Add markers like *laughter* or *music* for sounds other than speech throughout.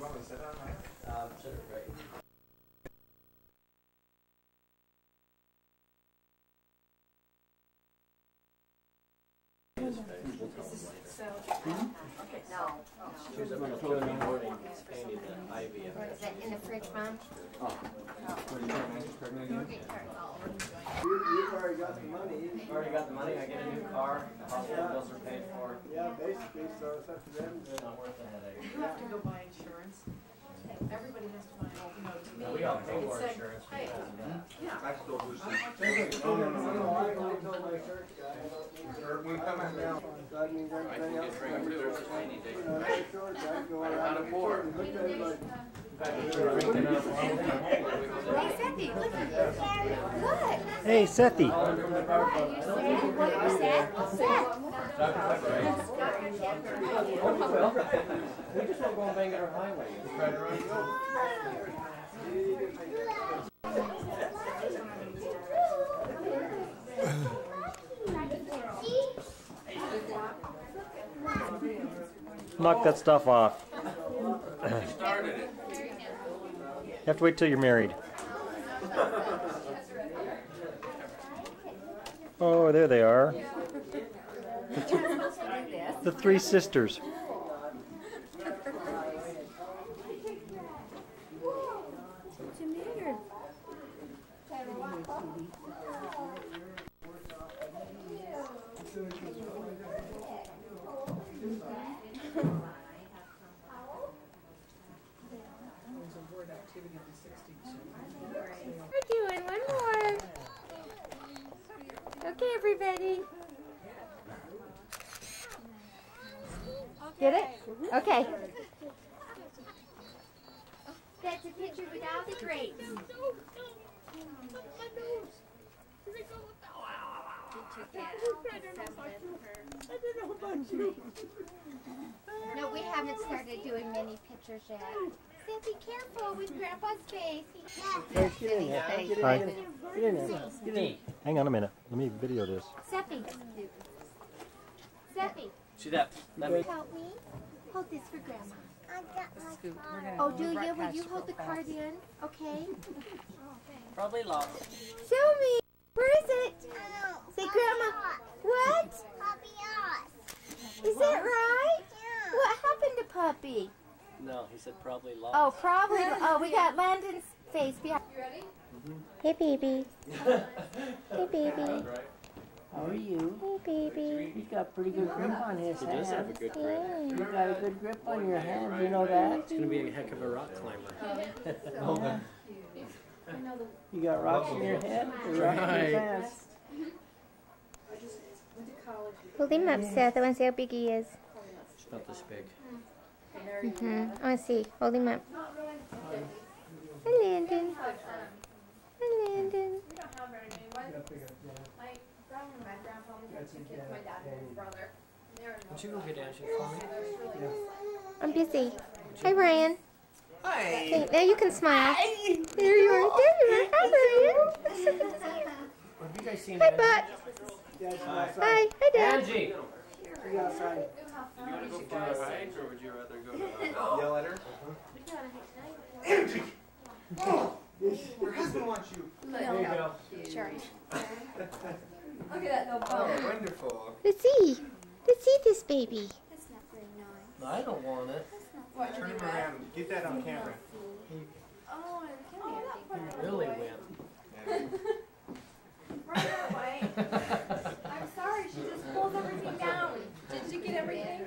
Want me to sit on that? Um, sit it right. No. She was up in the morning, painting the ivy. in that in the fridge, Mom? What are you doing, man? She's pregnant again? You, already got the money. Already got the money, I get a new car, the hospital bills are paid for. Yeah, basically, so it's up to them It's to. not worth the headache. You have to go buy insurance. Everybody has to buy, you know, to me. No, we all pay more it's a- insurance Hey, because of that. Hmm? yeah. I still lose some. No, no, no, no, I already told my church guy. Or when we come out now. God means everything else. bring them too, it's just need to. You know, my and at. Hey. Look. Hey, Sethi. We just want to go Highway. It's right around the corner. Knock that stuff off. Started it. You have to wait till you're married. Oh, there they are. The three sisters. What's the matter? There's a word activity of the sixties. We're doing one more. Okay. Get it? Okay. That's a picture without the grapes. No, we haven't started doing many pictures yet. Say, be careful with Grandpa's face. He's hey, get get in there, get in there. Hang on a minute. Let me video this. Seppi. Seppi, See that? Let me. help me. Hold this for Grandma. I got my card. Oh, do you? Will you hold the card in? Okay. *laughs* Probably lost. Show me. Where is it? Say, Grandma. What? Is that right? What happened to Puppy? No, he said probably lost. Oh, probably. Oh, we got Landon's face behind. You ready? Mm-hmm. Hey, baby. Hey, *laughs* baby. How are you? Hey, baby. He's got pretty good grip on his He does have a hand. good grip. Yeah. You got a good grip on your hand, you know that? He's gonna be a heck of a rock climber. *laughs* You got rocks in your head, or rocks in your pants. Hold him up, Seth. I want to see how big he is. It's not this big. Hmm I want to see. Hold him up. Hi, Landon. Hi, Landon. Would you go get Angie for me? I'm busy. Hi, Ryan. Hi. Okay, now you can smile. There you are. There you are. Hi, Ryan. So good to see you. Have you guys seen Hi, Angie? Bud. Yeah, it's outside. Hi. Hi, Dad. Angie! You're outside. You wanna go for a hike, or would you rather go to? *laughs* Yell at her? *laughs* Your husband wants you. There you go. *laughs* Oh, wonderful. Let's see. Let's see this baby. No, I don't want it. Turn him around. Get that on camera. He really went. I'm sorry, she just pulls everything down. Did you get everything?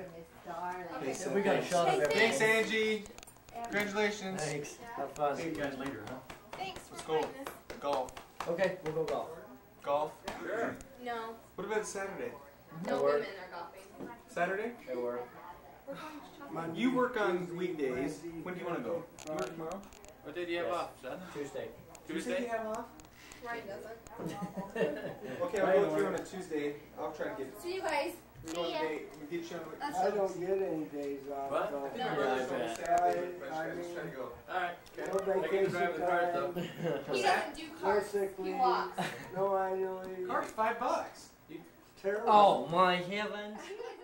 We got a shot of everything. Thanks, Angie. Congratulations. Thanks. Have fun. See you guys later, huh? Thanks for Let's go. Golf. Okay, we'll go golf. Golf. Sure. No, What about Saturday? no women are golfing. Saturday? It work. You work on weekdays. When do you want to go? You work tomorrow? What day do you have Yes. off, son? Tuesday. Tuesday? Tuesday you have off? Ryan doesn't. *laughs* Okay, I'll go through on a Tuesday. I'll try to get. See you guys. We go on a ya. date. We get you on. That's I don't get any days off, What? so. I Yeah, I on bet. Saturday, I just try to go. Alright, No okay. I vacation drive the cart though. He doesn't do no carts. sick He walks. no annual leave. Cart's five bucks. Terrible. Oh my heavens. Are you like